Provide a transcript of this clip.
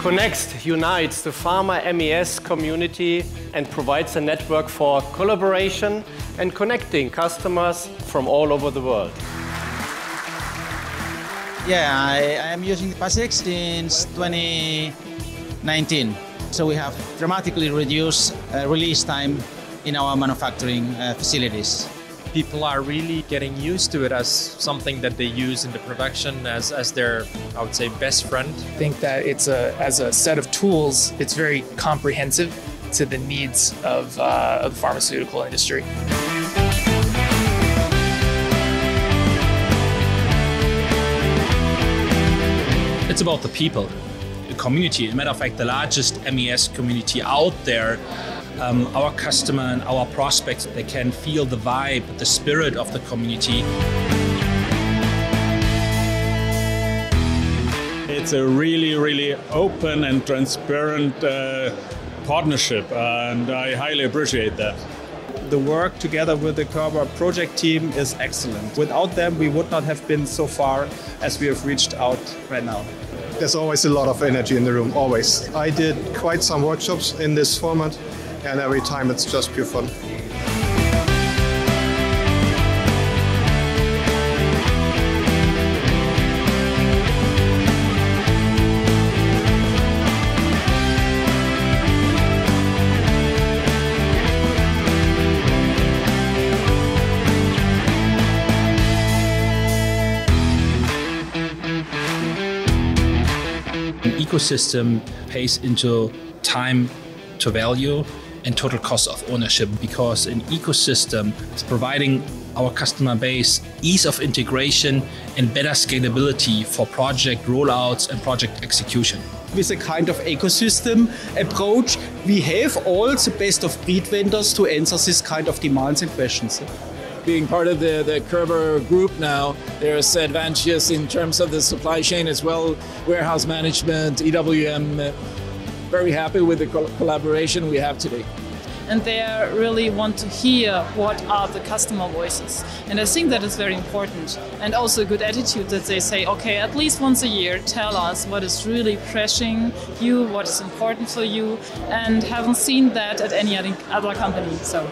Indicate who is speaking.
Speaker 1: Connext unites the pharma MES community and provides a network for collaboration and connecting customers from all over the world.
Speaker 2: Yeah, I, am using PAS-X since 2019. So we have dramatically reduced uh, release time in our manufacturing uh, facilities.
Speaker 3: People are really getting used to it as something that they use in the production as, as their, I would say, best friend.
Speaker 4: I think that it's a, as a set of tools, it's very comprehensive to the needs of, uh, of the pharmaceutical industry.
Speaker 5: It's about the people, the community. As a matter of fact, the largest MES community out there. Um, our customer and our prospects, they can feel the vibe, the spirit of the community.
Speaker 6: It's a really, really open and transparent uh, partnership, and I highly appreciate that.
Speaker 7: The work together with the Körber project team is excellent. Without them, we would not have been so far as we have reached out right now.
Speaker 8: There's always a lot of energy in the room, always. I did quite some workshops in this format, and every time it's just pure fun.
Speaker 5: Ecosystem pays into time to value and total cost of ownership because an ecosystem is providing our customer base ease of integration and better scalability for project rollouts and project execution.
Speaker 9: With a kind of ecosystem approach, we have all the best of breed vendors to answer this kind of demands and questions.
Speaker 10: Being part of the, the Körber group now, there's advantages in terms of the supply chain as well, warehouse management, EWM. Very happy with the collaboration we have today
Speaker 11: and they really want to hear what are the customer voices. And I think that is very important. And also a good attitude that they say, okay, at least once a year, tell us what is really pressing you, what is important for you, and haven't seen that at any other company. So.